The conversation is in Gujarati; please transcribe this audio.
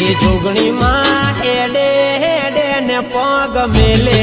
એ જોગણી માં એડે હેડે ને પગ મેલે.